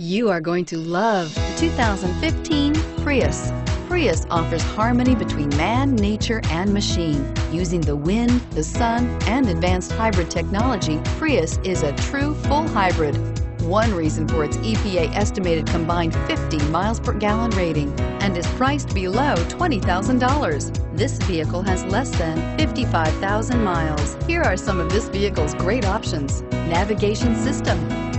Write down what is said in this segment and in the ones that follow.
You are going to love the 2015 Prius. Prius offers harmony between man, nature, and machine. Using the wind, the sun, and advanced hybrid technology, Prius is a true full hybrid. One reason for its EPA estimated combined 50 miles per gallon rating and is priced below $20,000. This vehicle has less than 55,000 miles. Here are some of this vehicle's great options. Navigation system,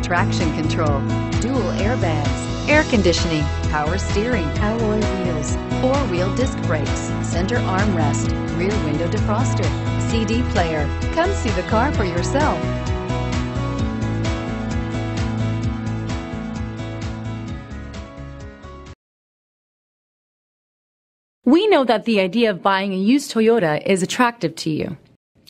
traction control, dual airbags, air conditioning, power steering, alloy wheels, four-wheel disc brakes, center armrest, rear window defroster, CD player. Come see the car for yourself. We know that the idea of buying a used Toyota is attractive to you.